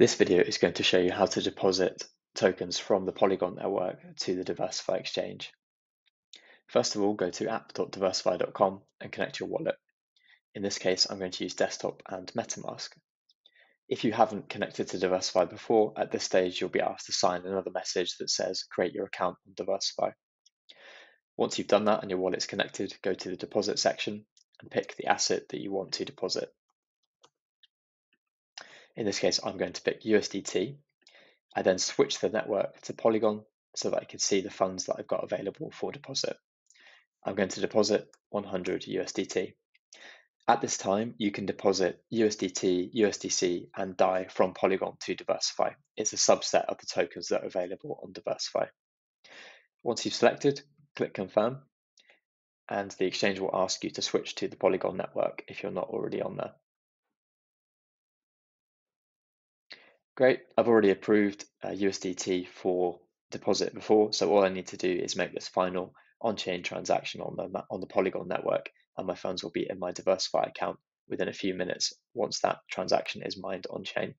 This video is going to show you how to deposit tokens from the Polygon network to the DeversiFi exchange. First of all, go to app.deversifi.com and connect your wallet. In this case, I'm going to use desktop and MetaMask. If you haven't connected to DeversiFi before, at this stage, you'll be asked to sign another message that says create your account on DeversiFi. Once you've done that and your wallet's connected, go to the deposit section and pick the asset that you want to deposit. In this case, I'm going to pick USDT. I then switch the network to Polygon so that I can see the funds that I've got available for deposit. I'm going to deposit 100 USDT. At this time, you can deposit USDT, USDC, and DAI from Polygon to DeversiFi. It's a subset of the tokens that are available on DeversiFi. Once you've selected, click Confirm, and the exchange will ask you to switch to the Polygon network if you're not already on there. Great, I've already approved uh, USDT for deposit before, so all I need to do is make this final on-chain transaction on the, on the Polygon network, and my funds will be in my DeversiFi account within a few minutes once that transaction is mined on-chain.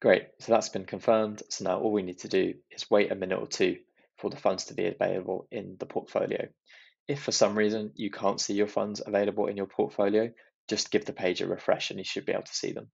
Great, so that's been confirmed. So now all we need to do is wait a minute or two for the funds to be available in the portfolio. If for some reason you can't see your funds available in your portfolio, just give the page a refresh and you should be able to see them.